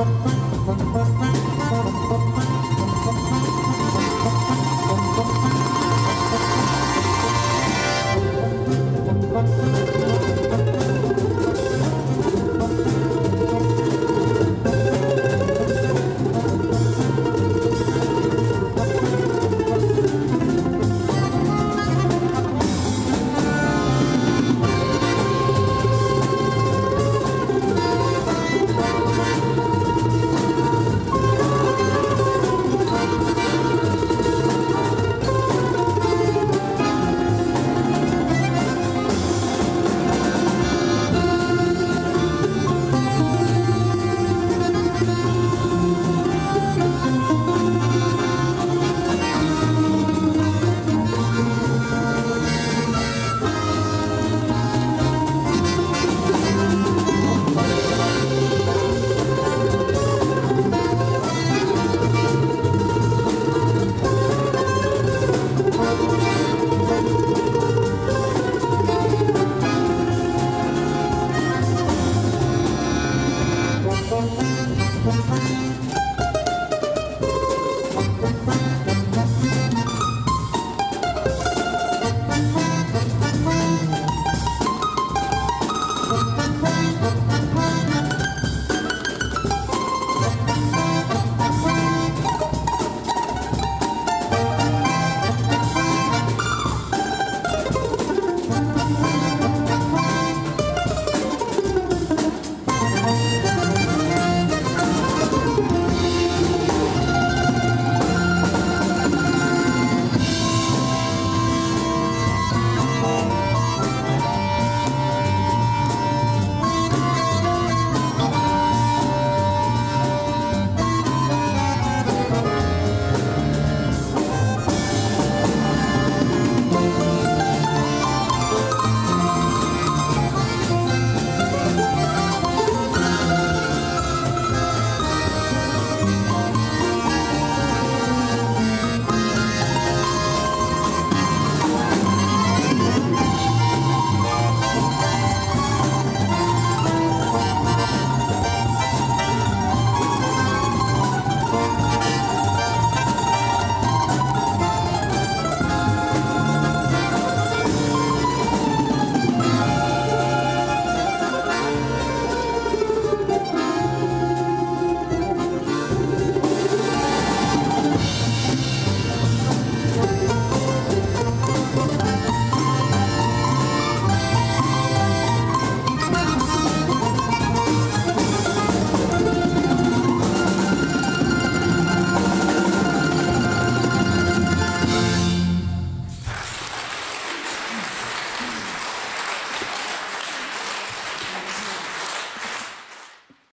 Oh.